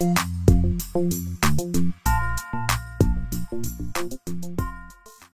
Thank you.